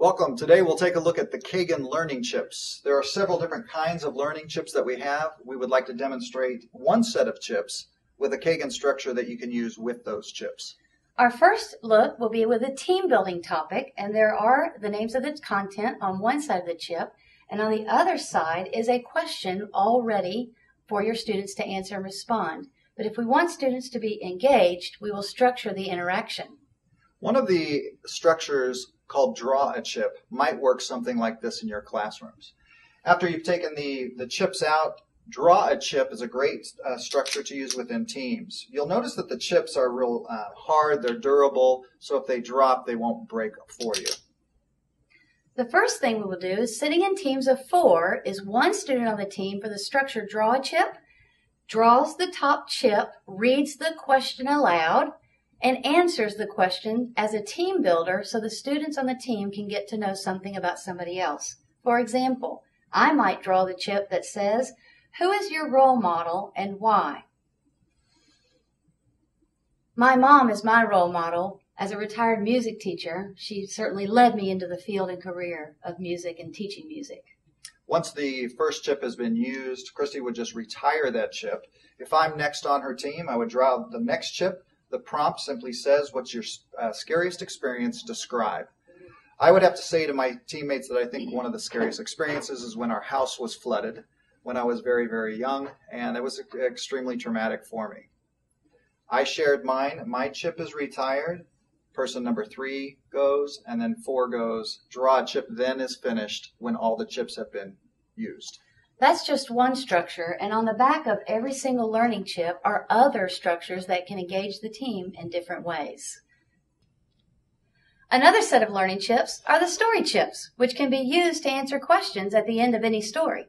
Welcome. Today we'll take a look at the Kagan learning chips. There are several different kinds of learning chips that we have. We would like to demonstrate one set of chips with a Kagan structure that you can use with those chips. Our first look will be with a team building topic, and there are the names of its content on one side of the chip, and on the other side is a question all ready for your students to answer and respond. But if we want students to be engaged, we will structure the interaction. One of the structures called draw a chip might work something like this in your classrooms. After you've taken the, the chips out, draw a chip is a great uh, structure to use within teams. You'll notice that the chips are real uh, hard, they're durable, so if they drop, they won't break for you. The first thing we will do is sitting in teams of four is one student on the team for the structure draw a chip draws the top chip, reads the question aloud, and answers the question as a team builder so the students on the team can get to know something about somebody else. For example, I might draw the chip that says, Who is your role model and why? My mom is my role model. As a retired music teacher, she certainly led me into the field and career of music and teaching music. Once the first chip has been used, Christy would just retire that chip. If I'm next on her team, I would draw the next chip. The prompt simply says, What's your uh, scariest experience? Describe. I would have to say to my teammates that I think one of the scariest experiences is when our house was flooded when I was very, very young, and it was extremely traumatic for me. I shared mine. My chip is retired. Person number three goes, and then four goes. Draw a chip then is finished when all the chips have been used. That's just one structure, and on the back of every single learning chip are other structures that can engage the team in different ways. Another set of learning chips are the story chips, which can be used to answer questions at the end of any story.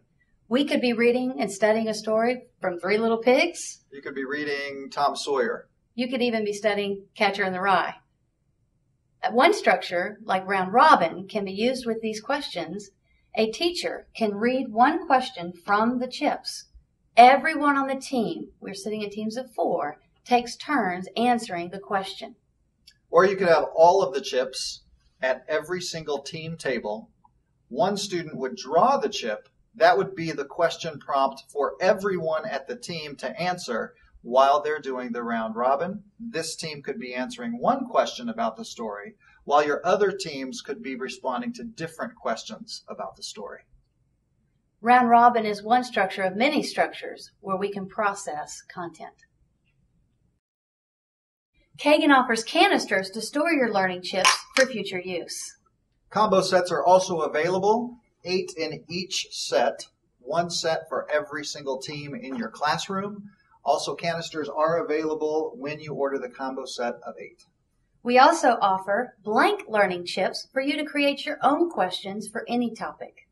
We could be reading and studying a story from Three Little Pigs. You could be reading Tom Sawyer. You could even be studying Catcher in the Rye. One structure, like round robin, can be used with these questions. A teacher can read one question from the chips. Everyone on the team, we're sitting in teams of four, takes turns answering the question. Or you could have all of the chips at every single team table. One student would draw the chip. That would be the question prompt for everyone at the team to answer while they're doing the round robin. This team could be answering one question about the story, while your other teams could be responding to different questions about the story. Round robin is one structure of many structures where we can process content. Kagan offers canisters to store your learning chips for future use. Combo sets are also available, eight in each set, one set for every single team in your classroom. Also, canisters are available when you order the combo set of eight. We also offer blank learning chips for you to create your own questions for any topic.